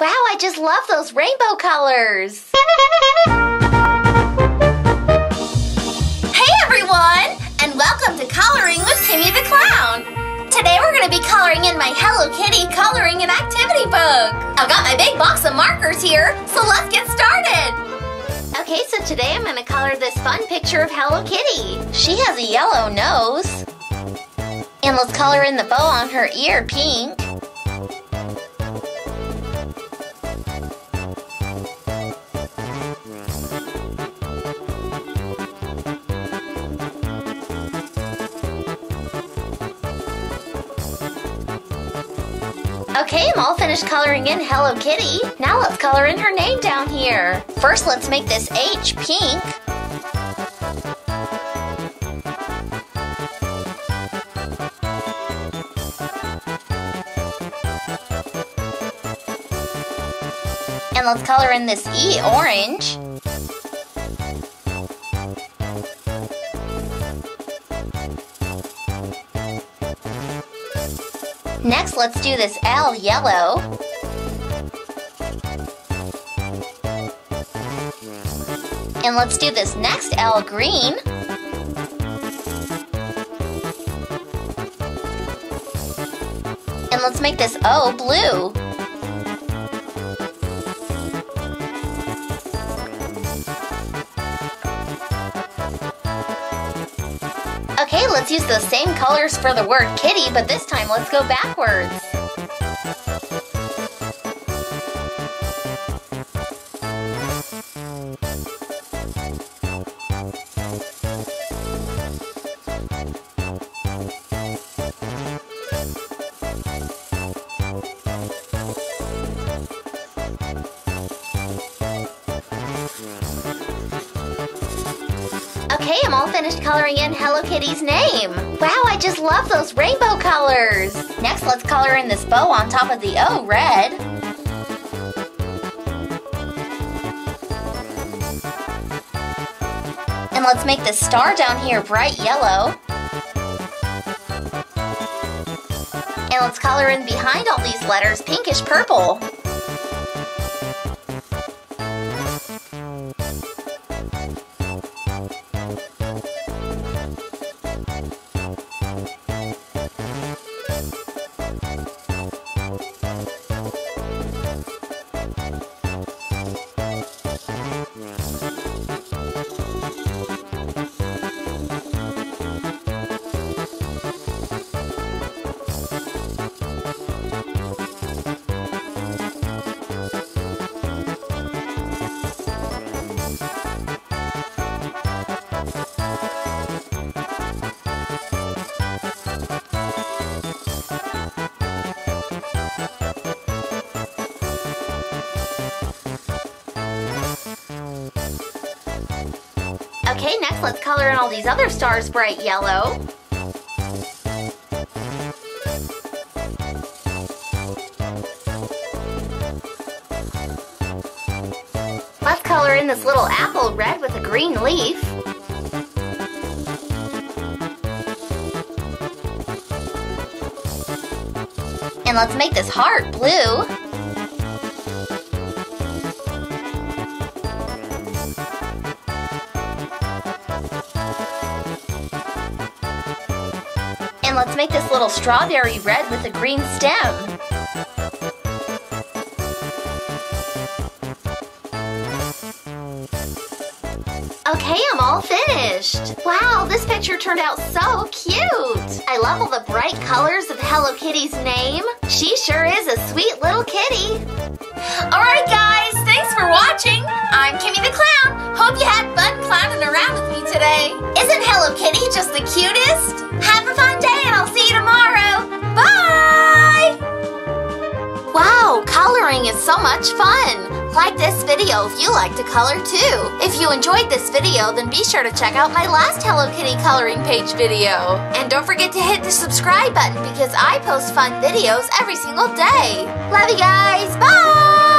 Wow, I just love those rainbow colors. Hey everyone, and welcome to Coloring with Kimmi the Clown. Today we're going to be coloring in my Hello Kitty coloring and activity book. I've got my big box of markers here, so let's get started. Okay, so today I'm going to color this fun picture of Hello Kitty. She has a yellow nose. And let's color in the bow on her ear pink. Okay, I'm all finished coloring in Hello Kitty. Now let's color in her name down here. First, let's make this H pink. And let's color in this E orange. Next, let's do this L yellow. And let's do this next L green. And let's make this O blue. Okay, let's use the same colors for the word kitty, but this time let's go backwards. Okay, I'm all finished coloring in Hello Kitty's name. Wow, I just love those rainbow colors. Next, let's color in this bow on top of the O red. And let's make this star down here bright yellow. And let's color in behind all these letters pinkish purple. Okay, next let's color in all these other stars bright yellow. Let's color in this little apple red with a green leaf. And let's make this heart blue. And let's make this little strawberry red with a green stem. Okay, I'm all finished. Wow, this picture turned out so cute. I love all the bright colors of Hello Kitty's name. She sure is a sweet little kitty. Alright guys, thanks for watching. I'm Kimmi the Clown. Hope you had fun clowning around with me today. Isn't Hello Kitty just the cutest? So much fun. Like this video if you like to color too. If you enjoyed this video, then be sure to check out my last Hello Kitty coloring page video. And don't forget to hit the subscribe button because I post fun videos every single day. Love you guys. Bye!